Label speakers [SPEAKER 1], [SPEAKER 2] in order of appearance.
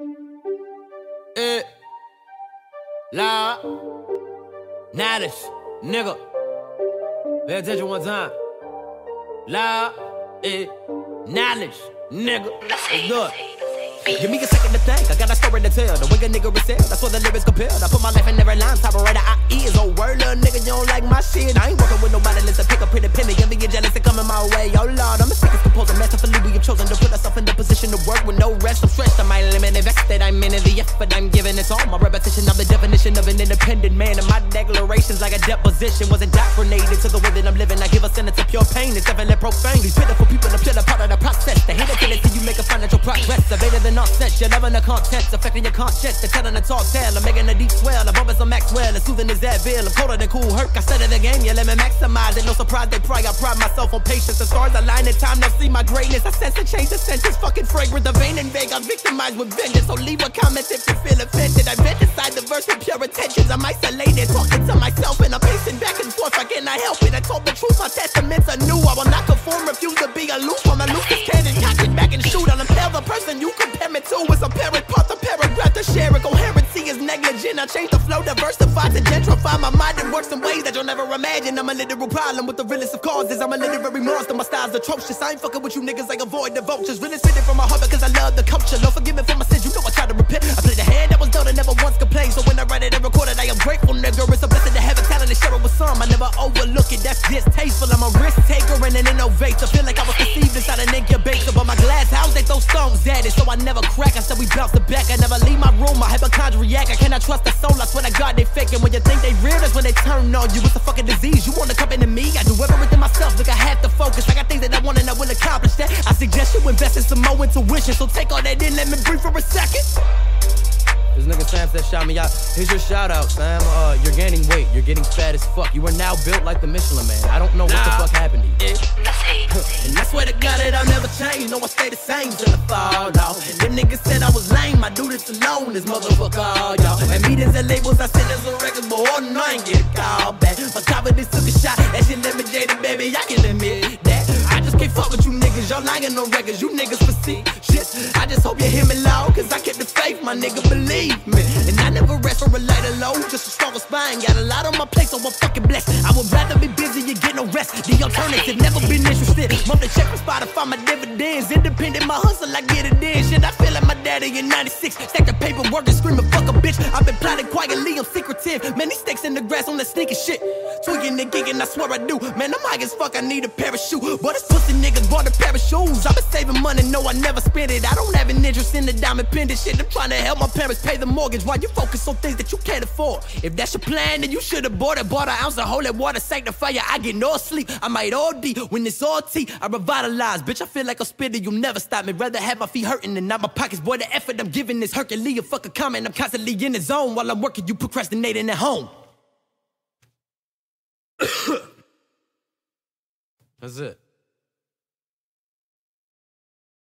[SPEAKER 1] Eh. La. Knowledge. Nigga. Pay attention one time. La. Eh. Knowledge. Nigga. Let's do it. Give me a second to think, I got a story to tell. The way a nigga is that's what the lyrics compare. I put my life in every line, top of writer I is. Oh, word, little nigga, you don't like my shit. I ain't working with nobody, giving. It's all my repetition of the definition of an independent man. And my declarations, like a deposition, was indoctrinated to the way that I'm living. I give a sentence of pure pain. It's definitely profane. These pitiful people, are pure part of the process. They hate it till you make a financial progress. Nonsense, you're never the content, affecting your conscience. They're telling a tall tale, I'm making a deep swell. I'm bumping some Maxwell, and soothing is that bill. I'm colder than cool hurt. I said it again, yeah, let me maximize it. No surprise they pry. I pride myself on patience. The stars align in time, now see my greatness. I sense a change, the sentence fucking fragrant. The vain and vague, I'm victimized with vengeance. So leave a comment if you feel offended. I vent inside the verse with pure intentions. I'm isolated, talking to myself, and I'm pacing back and forth. I cannot help it. I told the truth, my testaments are new. I will not conform, refuse to be aloof. I'm a loose cannon, cock it back and shoot. I'll impale the person you compare me to. is a parent part, the paragraph to share it. Coherency is negligent. I change the flow, diversify to gentrify my mind. It works in ways that you'll never imagine. I'm a literal problem with the realest of causes. I'm a literary monster. My style's atrocious. I ain't fucking with you niggas like avoid the vultures. Really spitting from my heart because I love the culture. Lord, forgive me for my sins. You know I try to overlook it. That's distasteful. I'm a risk taker and an innovator. Feel like I was conceived inside an incubator, but my glass house they throw stones at it, so I never crack. I said we bounce the back. I never leave my room. I hypochondriac. I cannot trust the soul. I swear to God they faking. When you think they real, that's when they turn on you. It's a fucking disease. You wanna come into me? I do everything myself. Look, I have to focus. I got things that I want and I will accomplish that. I suggest you invest in some more intuition. So take all that in. Let me breathe for a second. This nigga Sam said shout me out. Here's your shout out, Sam. Uh, you're gaining weight. You're getting fat as fuck. You are now built like the Michelin man. I don't know what the fuck happened to you. and that's where the God that I'll never change. No, I stay the same till the fall off. Them niggas said I was lame. I do this alone. This motherfucker, all y'all. And meetings and labels, I send us some records, but all I ain't get a call back. My confidence took a shot. That shit let me jaded, baby. I can admit that. I just can't fuck with you niggas. Y'all lying on records. Faith, my nigga. Believe me. And I never rest for a lighter low, just a stronger spine. Got a lot on my plate, so I'm fucking blessed. I would rather be busy and get no rest. The alternative, never been interested. Mom the check to find my dividends. Independent, my hustle, I get it in. Shit, I feel like my daddy in 96. Stack the paperwork and screaming, fuck a bitch. I've been plotting quietly, I'm secretive. Man, Many stakes in the grass on that sneaky shit. Tweaking and gigging, I swear I do. Man, I'm high as fuck, I need a parachute. But this pussy niggas bought a pair of shoes. I've been saving money, no, I never spend it. I don't have an interest in the diamond pendant shit. I'm trying to help my parents pay the mortgage while you focus on things that you can't afford. If that's your plan, then you should have bought it. Bought an ounce of holy water, sanctify I get no sleep. I might OD when it's all tea. I revitalize, bitch. I feel like a spitter. You'll never stop me. Rather have my feet hurting than not my pockets. Boy, the effort I'm giving is Herculean. Fuck a comment. I'm constantly in the zone while I'm working. You procrastinating at home. That's it.